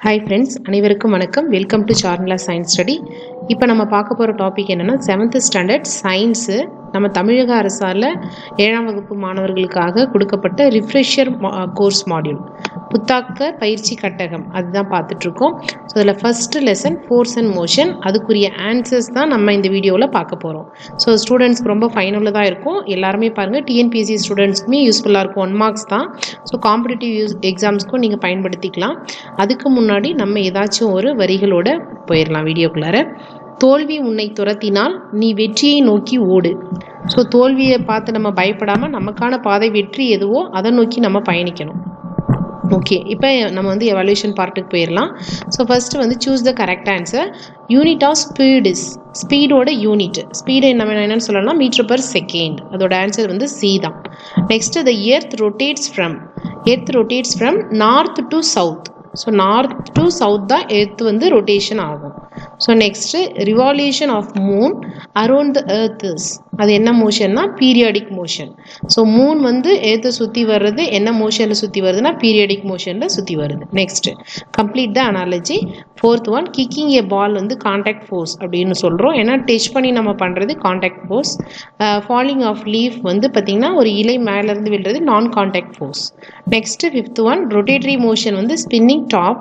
Hi friends அனைவருக்கும் வணக்கம். Welcome to சார்னலா சயின்ஸ் ஸ்டடி இப்போ நம்ம பார்க்க போகிற டாபிக் என்னென்னா செவன்த் ஸ்டாண்டர்ட் சயின்ஸு நம்ம தமிழக அரசால் ஏழாம் வகுப்பு மாணவர்களுக்காக கொடுக்கப்பட்ட ரிஃப்ரெஷர் கோர்ஸ் மாடியூல் புத்தாக்க பயிற்சி கட்டகம். அதுதான் பார்த்துட்ருக்கோம். ஸோ அதில் first lesson force and motion அதுக்குரிய ஆன்சர்ஸ் தான் நம்ம இந்த வீடியோவில் பார்க்க போகிறோம் ஸோ ஸ்டூடெண்ட்ஸ்க்கு ரொம்ப ஃபைனலாக இருக்கும். எல்லாருமே பாருங்கள் டிஎன்பிஎஸ்சி ஸ்டூடெண்ட்ஸ்க்குமே யூஸ்ஃபுல்லாக இருக்கும். ஒன் மார்க்ஸ் தான். ஸோ காம்படிட்டிவ் யூஸ் எக்ஸாம்ஸ்க்கும் நீங்கள் பயன்படுத்திக்கலாம். அதுக்கு முன்னாடி நம்ம ஏதாச்சும் ஒரு வரிகளோட போயிடலாம் வீடியோக்குள்ளார தோல்வி உன்னை துரத்தினால் நீ வெற்றியை நோக்கி ஓடு. ஸோ தோல்வியை பார்த்து நம்ம பயப்படாமல் நமக்கான பாதை வெற்றி எதுவோ அதை நோக்கி நம்ம பயணிக்கணும். ஓகே இப்போ நம்ம வந்து எவல்யூஷன் பார்ட்டுக்கு போயிடலாம் ஸோ ஃபஸ்ட்டு வந்து choose the correct answer unit of speed is ஸ்பீடோட unit speed என்ன என்னென்னு சொல்லலாம். மீட்டர் பர் செகண்ட் அதோட ஆன்சர் வந்து சி தான். Next the earth rotates from earth rotates from north to south so north to south தான் earth வந்து rotation ஆகும். So next revolution of moon around the earth is அது என்ன மோஷன்னா periodic motion so moon வந்து எதை சுற்றி வர்றது என்ன மோஷனில் சுற்றி வருதுன்னா பீரியாடிக் மோஷனில் சுற்றி வருது. Next complete the analogy fourth one kicking a ball வந்து காண்டாக்ட் ஃபோர்ஸ் அப்படின்னு சொல்கிறோம் ஏன்னா டச் பண்ணி நம்ம பண்ணுறது contact force falling of leaf வந்து பார்த்திங்கன்னா ஒரு இலை மேலேருந்து விழுறது non contact force next fifth one rotatory motion வந்து ஸ்பின்னிங் டாப்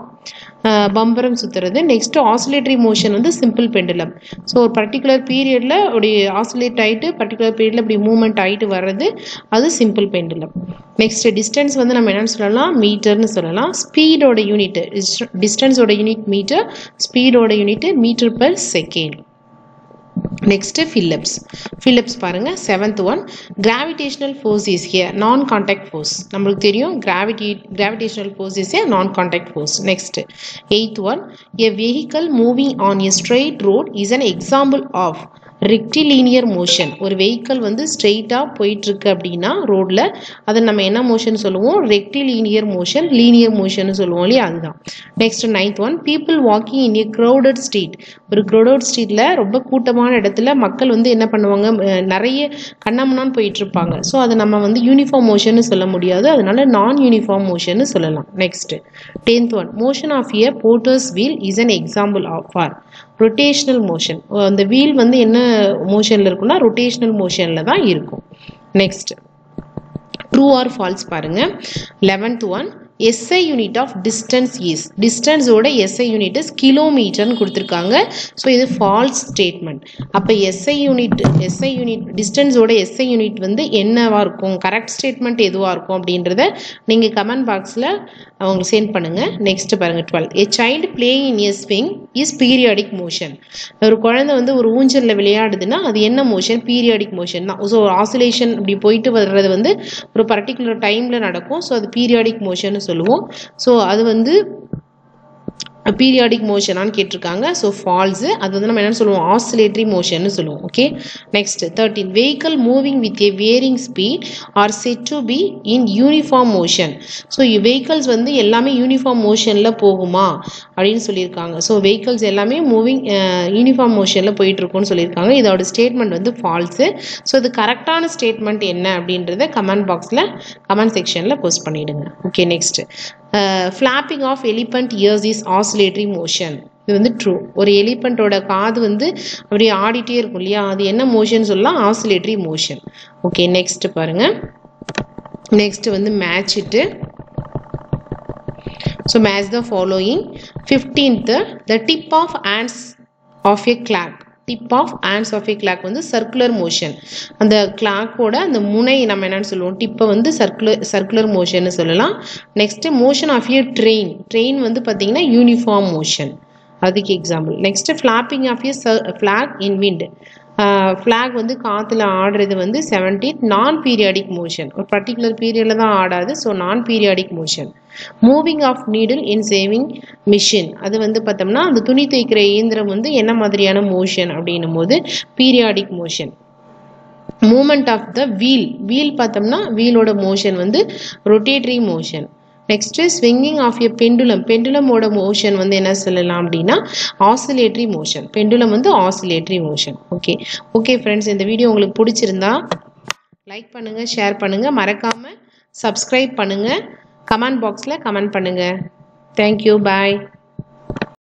பம்பரம் சுற்றுறது நெக்ஸ்ட்டு ஆசிலேட்டரி மோஷன் வந்து சிம்பிள் பெண்டுலம் ஸோ ஒரு பர்டிகுலர் பீரியடில் அப்படி ஆசிலேட் ஆகிட்டு பர்டிகுலர் பீரியடில் அப்படி மூவ்மெண்ட் ஆகிட்டு வர்றது அது சிம்பிள் பெண்டுலம் நெக்ஸ்ட் டிஸ்டன்ஸ் வந்து நம்ம என்னென்னு சொல்லலாம்? மீட்டர்னு சொல்லலாம். ஸ்பீடோட யூனிட்டு டிஸ்டன்ஸோட unit metre ஸ்பீடோட unit metre per second next fill ups fill ups பாருங்கள் seventh one gravitational force is here non contact force நம்மளுக்கு தெரியும் gravity gravitational force is a non contact force next eighth one a vehicle moving on a straight road is an example of rectilinear motion ஒரு vehicle வந்து ஸ்ட்ரெயிட்டாக போயிட்டுருக்கு அப்படின்னா ரோடில் அதை நம்ம என்ன மோஷன் சொல்லுவோம்? ரெக்டிலீனியர் மோஷன் லீனியர் மோஷன் சொல்லுவோம் இல்லையா? அதுதான். Next ninth one people walking in a crowded street ஒரு க்ரௌடட் ஸ்ட்ரீட்டில் ரொம்ப கூட்டமான இடத்துல மக்கள் வந்து என்ன பண்ணுவாங்க? நிறைய கண்ணாமண்ணான்னு போயிட்டுருப்பாங்க. ஸோ அதை நம்ம வந்து யூனிஃபார்ம் மோஷன் சொல்ல முடியாது. அதனால நான் யூனிஃபார்ம் மோஷன் சொல்லலாம். Next tenth one motion of a potter's wheel is an example of for rotational motion அந்த வீல் வந்து என்ன மோஷனில் இருக்குன்னா ரொட்டேஷ்னல் மோஷனில் தான் இருக்கும். நெக்ஸ்ட் ட்ரூ ஆர் ஃபால்ஸ் பாருங்கள் eleventh one SI unit of distance is டிஸ்டன்ஸோட SI unit is கிலோமீட்டர்னு கொடுத்துருக்காங்க. ஸோ இது ஃபால்ஸ் ஸ்டேட்மெண்ட் அப்போ எஸ்ஐ யூனிட் எஸ்ஐ யூனிட் டிஸ்டன்ஸோட எஸ்ஐ யூனிட் வந்து என்னவாக இருக்கும்? கரெக்ட் ஸ்டேட்மெண்ட் எதுவாக இருக்கும் அப்படின்றத நீங்கள் கமெண்ட் பாக்ஸில் அவங்களுக்கு சென்ட் பண்ணுங்கள் நெக்ஸ்ட் பாருங்கள் twelve a child playing in a swing is periodic motion ஒரு குழந்தை வந்து ஒரு ஊஞ்சலில் விளையாடுதுன்னா அது என்ன மோஷன் பீரியாடிக் மோஷன் தான். ஸோ ஆசிலேஷன் இப்படி போயிட்டு வர்றது வந்து ஒரு பர்டிகுலர் டைமில் நடக்கும். ஸோ அது பீரியாடிக் மோஷன் சொல்லுவோம். ஸோ அது வந்து பீரியாடிக் மோஷனான்னு கேட்டிருக்காங்க. ஸோ ஃபால்ஸு அது வந்து நம்ம என்னென்னு சொல்லுவோம்? ஆசிலேட்ரி மோஷன்னு சொல்லுவோம். Okay next thirteen vehicle moving with a varying speed are said to be in uniform motion so vehicles வந்து எல்லாமே யூனிஃபார்ம் மோஷனில் போகுமா? அப்படின்னு சொல்லியிருக்காங்க. ஸோ வெஹிக்கல்ஸ் எல்லாமே மூவிங் யூனிஃபார்ம் மோஷனில் போயிட்டுருக்குன்னு சொல்லியிருக்காங்க. இதோட ஸ்டேட்மெண்ட் வந்து ஃபால்ஸு ஸோ இது கரெக்டான ஸ்டேட்மெண்ட் என்ன அப்படின்றத கமெண்ட் பாக்ஸில் கமெண்ட் செக்ஷனில் போஸ்ட் பண்ணிவிடுங்க okay next flapping of elephant ears is oscillatory motion இது வந்து ட்ரூ ஒரு எலிபெண்ட்டோட காது வந்து அப்படியே ஆடிட்டே இருக்கும் இல்லையா? அது என்ன மோஷன் சொல்லலாம்? ஆசிலேட்டரி மோஷன் ஓகே நெக்ஸ்ட் பாருங்கள் நெக்ஸ்ட் வந்து மேட்சிட்டு so match the following fifteenth the tip of hands of a clock tip of hands of a clock வந்து சர்க்குலர் மோஷன் அந்த கிளாக்கோட அந்த முனை நம்ம என்னென்னு சொல்லுவோம்? டிப்பை வந்து சர்க்குலர் சர்க்குலர் மோஷன்னு சொல்லலாம். Next motion of a train train வந்து பார்த்திங்கன்னா யூனிஃபார்ம் மோஷன் அதுக்கு example next flapping of a flag in wind flag வந்து காற்றுல ஆடுறது வந்து செவன்டீன் நான் பீரியாடிக் மோஷன் ஒரு பர்டிகுலர் பீரியடில் தான் ஆடாது so non periodic motion moving of needle in sewing machine அது வந்து பார்த்தோம்னா அந்த துணி தைக்கிற இயந்திரம் வந்து என்ன மாதிரியான மோஷன் அப்படின்னும் போது periodic motion movement of the wheel wheel பார்த்தோம்னா வீலோட மோஷன் வந்து rotatory motion next swinging of a pendulum பெண்டுலமோட motion வந்து என்ன சொல்லலாம் அப்படின்னா ஆசிலேட்ரி மோஷன் பெண்டுலம் வந்து oscillatory motion okay okay friends இந்த வீடியோ உங்களுக்கு பிடிச்சிருந்தா லைக் பண்ணுங்கள் ஷேர் பண்ணுங்கள் மறக்காமல் சப்ஸ்கிரைப் பண்ணுங்கள் கமெண்ட் பாக்ஸில் கமெண்ட் பண்ணுங்கள் தேங்க்யூ பாய்